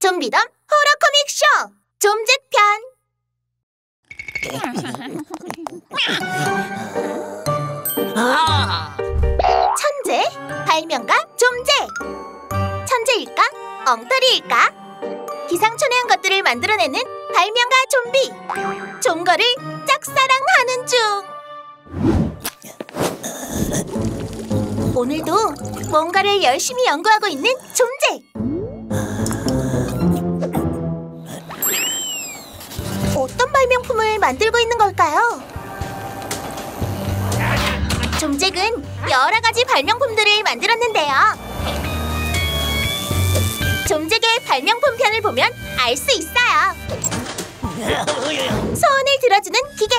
좀비덤 호러 코믹 쇼 좀잭편. 천재 발명가 좀잭 천재일까? 엉터리일까? 기상천외한 것들을 만들어내는 발명가 좀비 좀거를 짝사랑하는 중 오늘도 뭔가를 열심히 연구하고 있는 좀잭 어떤 발명품을 만들고 있는 걸까요? 좀잭은 여러 가지 발명품들을 만들었는데요. 좀잭의 발명품 편을 보면 알 수 있어요. 소원을 들어주는 기계,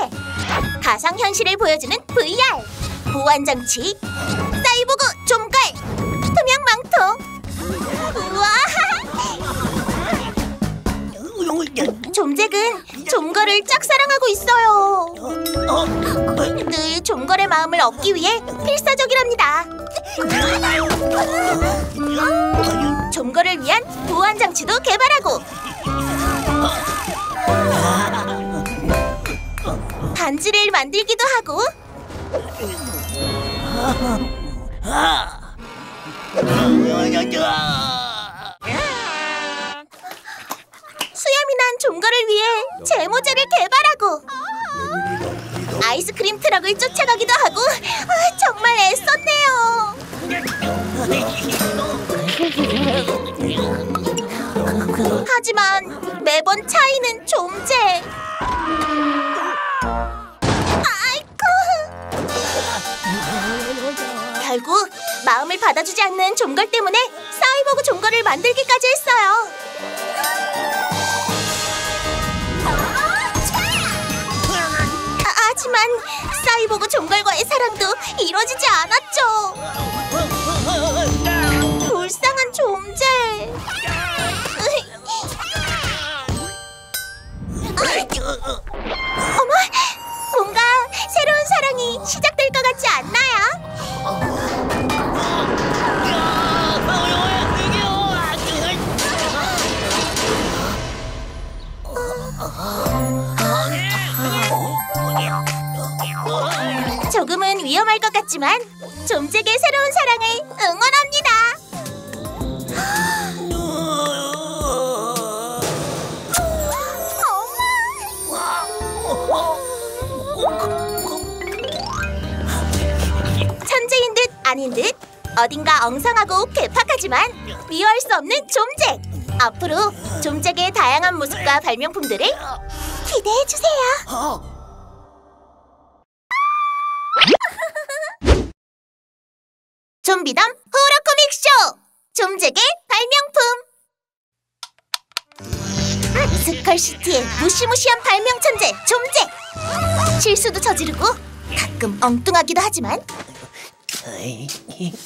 가상현실을 보여주는 VR, 보안장치, 사이보그 좀걸, 투명 망토. 우와! 좀잭은 좀걸을 짝사랑하고 있어요. 늘 좀걸의 마음을 얻기 위해 필사적이랍니다. 좀걸을 위한 보안 장치도 개발하고. 반지를 만들기도 하고. 수염이 난 좀걸을 위해 제모제를 개발하고. 아이스크림 트럭을 쫓아가기도 하고. 아, 정말 애썼네요. 하지만 매번 차이는 좀제. 아이쿠. 결국 마음을 받아주지 않는 좀걸 때문에 사이보그 좀걸을 만들기까지 했어요. 아, 하지만 사이보그 종걸과의 사랑도 이루어지지 않았죠. 불쌍한 존재. 어머, 뭔가 새로운 사랑이 시작될 것 같지 않나요? 조금은 위험할 것 같지만 좀잭의 새로운 사랑을 어딘가 엉성하고 괴팍하지만 미워할 수 없는 좀잭. 앞으로 좀잭의 다양한 모습과 발명품들을 기대해 주세요. 좀비덤 호러 코믹 쇼! 좀잭의 발명품! 스컬시티의 무시무시한 발명 천재 좀잭! 실수도 저지르고 가끔 엉뚱하기도 하지만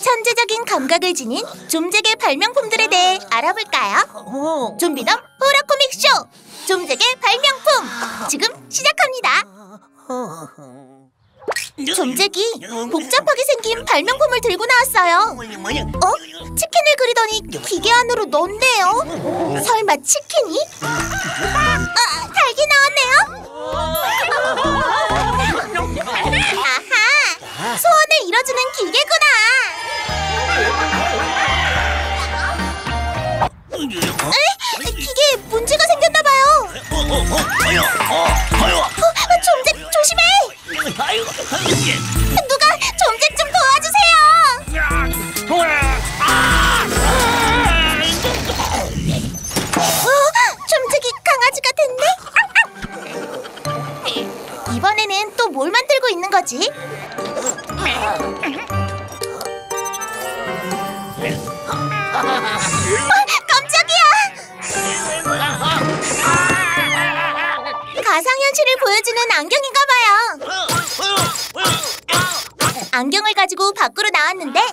천재적인 감각을 지닌 좀잭의 발명품들에 대해 알아볼까요? 좀비덤 호러 코믹 쇼! 좀잭의 발명품! 지금 시작합니다! 좀잭이 복잡하게 생긴 발명품을 들고 나왔어요. 어? 치킨을 그리더니 기계 안으로 넣네요. 설마 치킨이? 아, 닭이 나왔네요. 이뤄주는 기계구나. 에? 기계에 문제가 생겼나봐요. 어, 좀잭 조심해. 보여주는 안경인가 봐요. 안경을 가지고 밖으로 나왔는데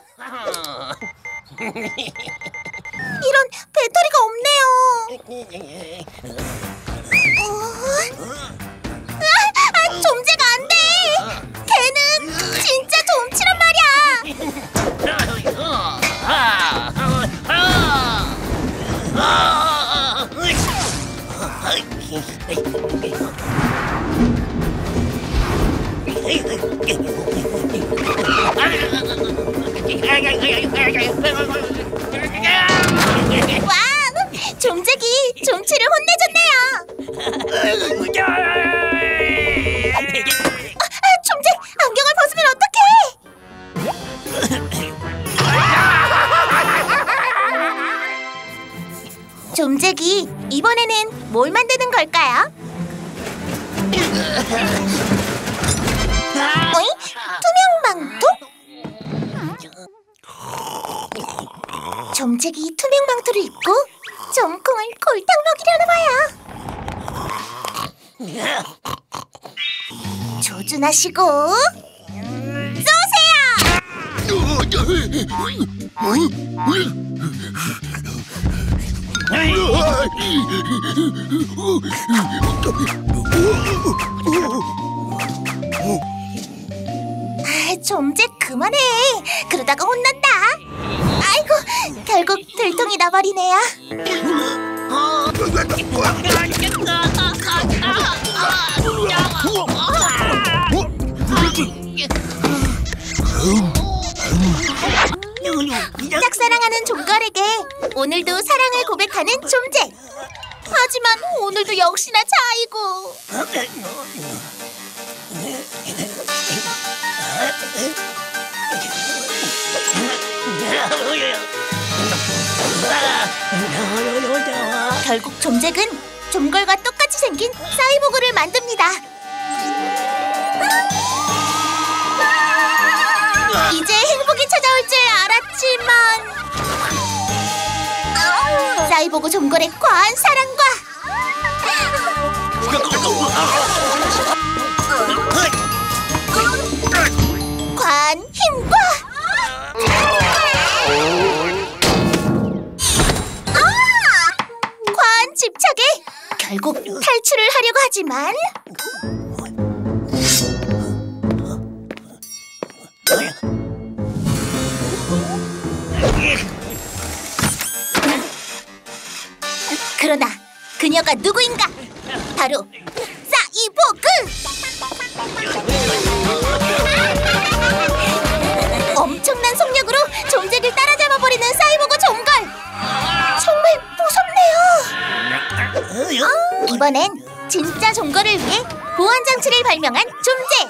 좀재기 좀치를 혼내줬네요. 아, 좀재 안경을 벗으면 어떡해? 좀재기 이번에는 뭘 만드는 걸까요? 어이? 투명망토? 점쟁이 투명망토를 입고 점콩을 골탕 먹이려나 봐요. 조준하시고 쏘세요! 아, 좀제 그만해. 그러다가 혼난 나버리네요. 짝사랑하는 종걸에게 오늘도 사랑을 고백하는 좀제. 하지만 오늘도 역시나 차이고. 결국 좀잭은 좀걸과 똑같이 생긴 사이보그를 만듭니다. 이제 행복이 찾아올 줄 알았지만 사이보그 좀걸의 과한 사랑과 결국 탈출을 하려고 하지만 그러나 그녀가 누구인가? 바로 사이보그! 엄청난 속력으로 좀잭을 따라잡아버리는 사이보그 종걸! 정말 무섭네요! 이번엔 진짜 종걸을 위해 보안 장치를 발명한 좀제.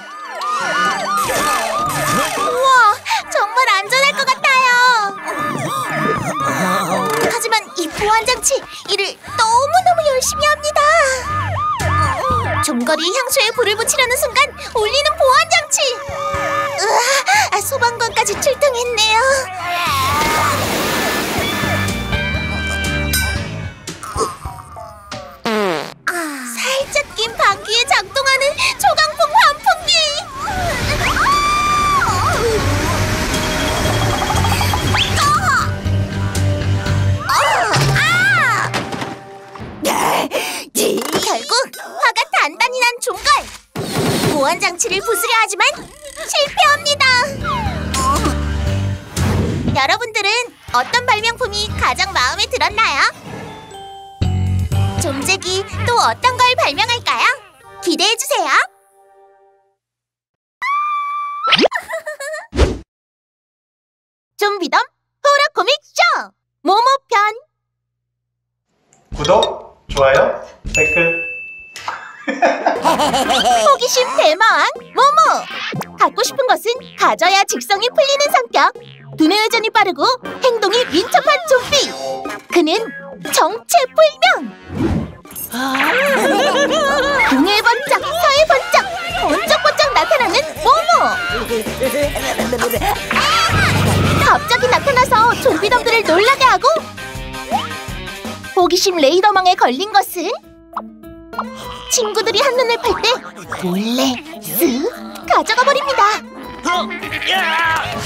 우와, 정말 안전할 것 같아요. 하지만 이 보안 장치 일을 너무 너무 열심히 합니다. 종걸이 향수에 불을 붙이려는 순간 울리는 보안 장치. 으아, 소방관까지 출동했네요. 장치를 부수려 하지만 실패합니다. 여러분들은 어떤 발명품이 가장 마음에 들었나요? 좀재기 또 어떤 걸 발명할까요? 기대해 주세요. 좀비덤 호러 코믹 쇼 모모편 구독, 좋아요, 댓글 호기심 대마왕 모모. 갖고 싶은 것은 가져야 직성이 풀리는 성격. 두뇌 회전이 빠르고 행동이 민첩한 좀비. 그는 정체불명. 동해 번쩍 서해 번쩍 번쩍번쩍 나타나는 모모. 갑자기 나타나서 좀비덤들을 놀라게 하고 호기심 레이더망에 걸린 것은 친구들이 한눈을 팔 때 몰래 쓱 가져가 버립니다.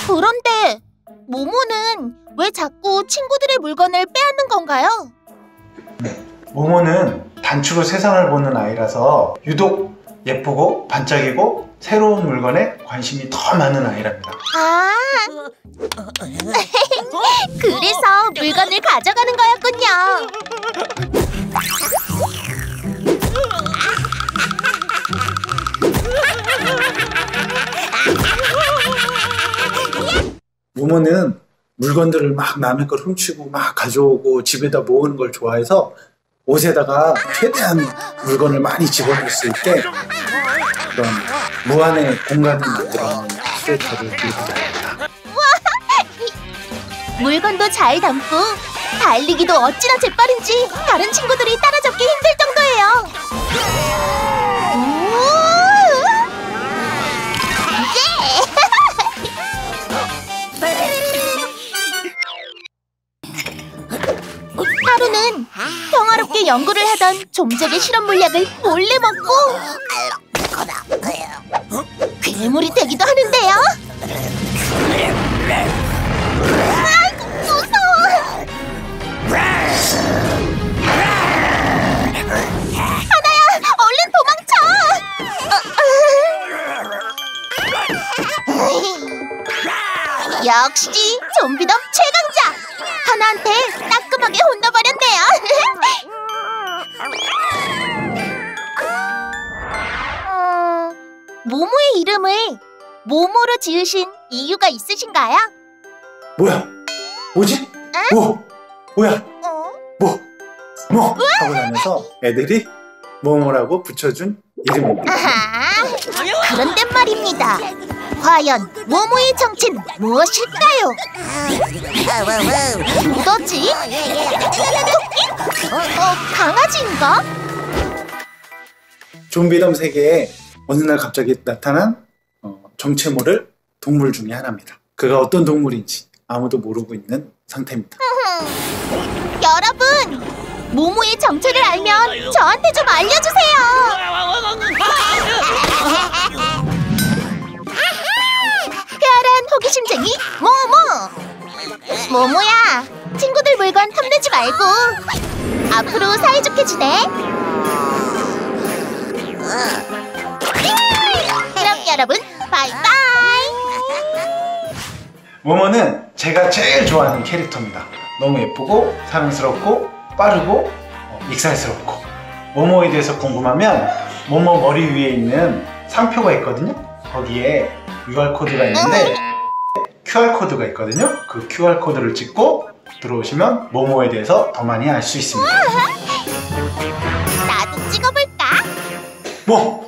그런데 모모는 왜 자꾸 친구들의 물건을 빼앗는 건가요? 모모는 단추로 세상을 보는 아이라서 유독 예쁘고 반짝이고 새로운 물건에 관심이 더 많은 아이랍니다. 아, 그래서 물건을 가져가는 거였군요. 모모는 물건들을 막 남의 걸 훔치고 막 가져오고 집에다 모으는 걸 좋아해서 옷에다가 최대한 물건을 많이 집어넣을 수 있게 그런 무한의 공간을 만들어 스웨터를 입니다. 물건도 잘 담고 달리기도 어찌나 재빠른지 다른 친구들이 따라잡기 힘들 정도예요. 연구를 하던 좀적의 실험 물약을 몰래 먹고 괴물이 되기도 하는데요. 무서워. 하나야, 얼른 도망쳐. 역시 좀비덤 최강자. 하나한테 따끔하게 혼나버렸네요. 모모의 이름을 모모로 지으신 이유가 있으신가요? 뭐야? 뭐지? 뭐? 뭐야? 어? 뭐? 뭐? 하고 나면서 애들이 모모라고 붙여준 이름입니다. 아하, 그런데 말입니다. 과연 모모의 정체는 무엇일까요? 뭐지? 토끼? 어, 강아지인가? 좀비덤 세계에 어느 날 갑자기 나타난 어, 정체 모를 동물 중에 하나입니다. 그가 어떤 동물인지 아무도 모르고 있는 상태입니다. 여러분, 모모의 정체를 알면 저한테 좀 알려주세요. 쾌활한 호기심쟁이 모모. 모모야, 친구들 물건 탐내지 말고 앞으로 사이좋게 지내. 여러분, 바이바이. 모모는 제가 제일 좋아하는 캐릭터입니다. 너무 예쁘고 사랑스럽고 빠르고 어, 익살스럽고 모모에 대해서 궁금하면 모모 머리 위에 있는 상표가 있거든요. 거기에 QR 코드가 있는데 QR 코드가 있거든요. 그 QR 코드를 찍고 들어오시면 모모에 대해서 더 많이 알 수 있습니다. 나도 찍어볼까? 뭐